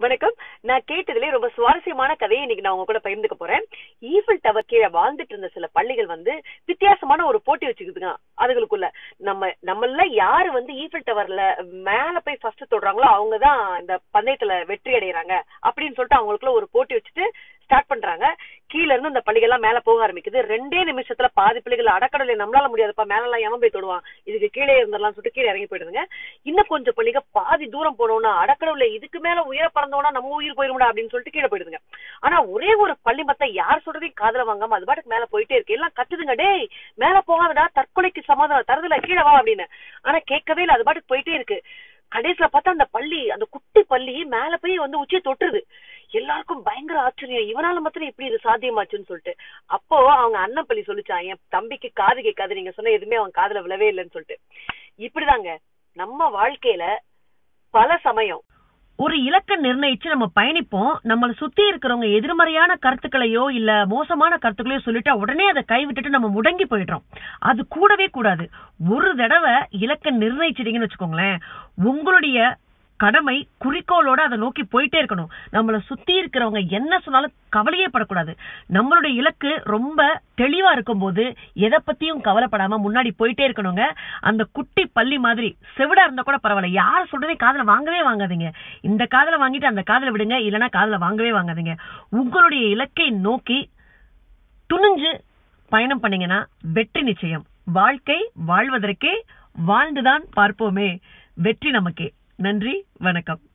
வணக்கம். நான் கேட்டதுலேயே ரொம்ப சுவாரஸ்யமான கதையை இன்னைக்கு நான் உங்க கூட பகிர்ந்துக்க போறேன். ஈஃபில் டவர் கீழே வாழ்ந்துட்டு இருந்த சில பள்ளிகள் வந்து வித்தியாசமான ஒரு போட்டி வச்சுக்குதுங்க. அதுகளுக்குள்ள நம்ம நம்மள யாரு வந்து ஈஃபில் டவர்ல மேல போய் ஃபர்ஸ்ட் தொடுறாங்களோ அவங்க தான் இந்த பந்தயத்துல வெற்றி அடைகிறாங்க அப்படின்னு சொல்லிட்டு அவங்களுக்குள்ள ஒரு கீழ இருந்து அந்த பள்ளிகள்லாம் மேல போக ஆரம்பிக்குது. ரெண்டே நிமிஷத்துல பாதி பள்ளிகள் அடக்கடலை நம்மளால முடியாதுப்பா மேல எல்லாம் ஏமா போய் தொடுவான்? இதுக்கு கீழே இருந்துடலாம் சொல்லிட்டு கீழே இறங்கி போயிடுதுங்க. இன்னும் கொஞ்சம் பள்ளிக பாதி தூரம் போனோம்னா அடக்கடவுல இதுக்கு மேல உயர பறந்தோம்னா நம்ம உயிர் போயிருமுடா அப்படின்னு சொல்லிட்டு கீழே போயிடுதுங்க. ஆனா ஒரே ஒரு பள்ளி மத்த யார் சொல்றதையும் காதல வாங்காம அது பாட்டுக்கு மேல போயிட்டே இருக்கு. எல்லாம் கத்துதுங்க டேய் மேல போகாதடா தற்கொலைக்கு சமாதானம் தருதுல கீழே வா அப்படின்னு. ஆனா கேட்கவே இல்லை அது பாட்டுக்கு போயிட்டே இருக்கு. கடைசியில பார்த்தா அந்த பள்ளி அந்த குட்டி பள்ளி மேல போய் வந்து உச்சியை தொட்டுருது. எல்லாருக்கும் பயங்கர ஆச்சரியம். இவனால மாத்திரம் எப்படி இது சாத்தியமாச்சுன்னு சொல்லிட்டு. அப்போ அவங்க அண்ணன் பள்ளி சொல்லிச்சான் என் தம்பிக்கு காது கேட்காது நீங்க சொன்ன எதுவுமே அவன் காதுல விழவே இல்லைன்னு சொல்லிட்டு. இப்படிதாங்க நம்ம வாழ்க்கையில பல சமயம் ஒரு இலக்கை நிர்ணயிச்சு நம்ம பயணிப்போம். நம்மளை சுத்தி இருக்கிறவங்க எதிர்மறையான கருத்துக்களையோ இல்ல மோசமான கருத்துக்களையோ சொல்லிட்டா உடனே அதை கைவிட்டுட்டு நம்ம முடங்கி போயிடுறோம். அது கூடவே கூடாது. ஒரு தடவை இலக்கை நிர்ணயிச்சிட்டீங்கன்னு வச்சுக்கோங்களேன். உங்களுடைய கடமை குறிக்கோளோட அதை நோக்கி போயிட்டே இருக்கணும். நம்மளை சுத்தி இருக்கிறவங்க என்ன சொன்னாலும் கவலையே படக்கூடாது. நம்மளுடைய இலக்கு ரொம்ப தெளிவா இருக்கும்போது எதை பத்தியும் கவலைப்படாம முன்னாடி போயிட்டே இருக்கணுங்க. அந்த குட்டி பள்ளி மாதிரி செவிடா இருந்தா கூட பரவாயில்ல. யார் சொல்றதே காதல வாங்கவே வாங்காதீங்க. இந்த காதல வாங்கிட்டு அந்த காதல விடுங்க இல்லைன்னா காதல வாங்கவே வாங்காதீங்க. உங்களுடைய இலக்கை நோக்கி துணிஞ்சு பயணம் பண்ணீங்கன்னா வெற்றி நிச்சயம். வாழ்க்கை வாழ்வதற்கே வாழ்ந்துதான் பார்ப்போமே. வெற்றி நமக்கே. நன்றி வணக்கம்.